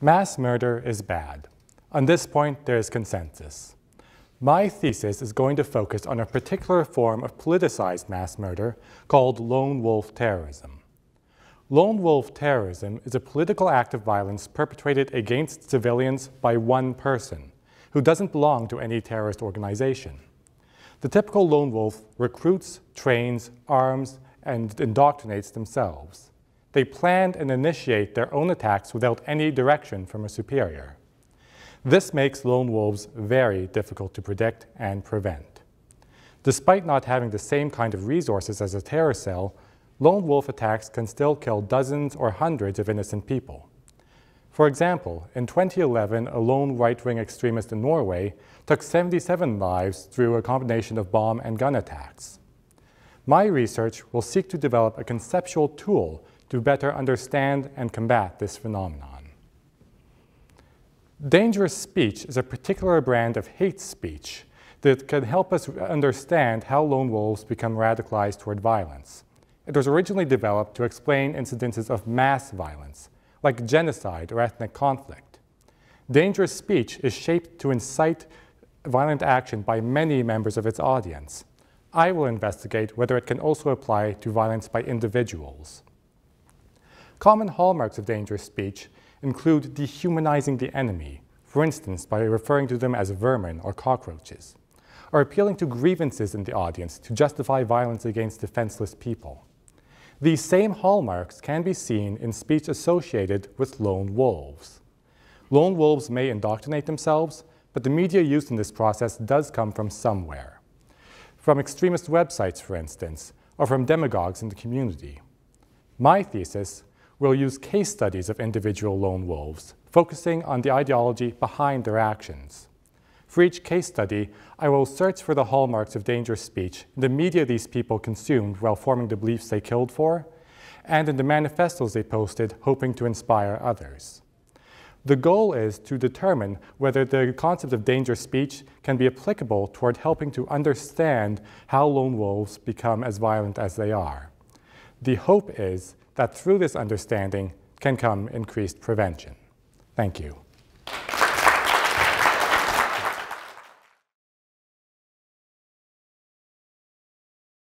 Mass murder is bad. On this point, there is consensus. My thesis is going to focus on a particular form of politicized mass murder called lone wolf terrorism. Lone wolf terrorism is a political act of violence perpetrated against civilians by one person who doesn't belong to any terrorist organization. The typical lone wolf recruits, trains, arms, and indoctrinates themselves. They plan and initiate their own attacks without any direction from a superior. This makes lone wolves very difficult to predict and prevent. Despite not having the same kind of resources as a terror cell, lone wolf attacks can still kill dozens or hundreds of innocent people. For example, in 2011, a lone right-wing extremist in Norway took 77 lives through a combination of bomb and gun attacks. My research will seek to develop a conceptual tool to better understand and combat this phenomenon. Dangerous speech is a particular brand of hate speech that can help us understand how lone wolves become radicalized toward violence. It was originally developed to explain incidences of mass violence, like genocide or ethnic conflict. Dangerous speech is shaped to incite violent action by many members of its audience. I will investigate whether it can also apply to violence by individuals. Common hallmarks of dangerous speech include dehumanizing the enemy, for instance by referring to them as vermin or cockroaches, or appealing to grievances in the audience to justify violence against defenseless people. These same hallmarks can be seen in speech associated with lone wolves. Lone wolves may indoctrinate themselves, but the media used in this process does come from somewhere. From extremist websites, for instance, or from demagogues in the community. My thesis will use case studies of individual lone wolves, focusing on the ideology behind their actions. For each case study, I will search for the hallmarks of dangerous speech in the media these people consumed while forming the beliefs they killed for, and in the manifestos they posted hoping to inspire others. The goal is to determine whether the concept of dangerous speech can be applicable toward helping to understand how lone wolves become as violent as they are. The hope is that through this understanding can come increased prevention. Thank you.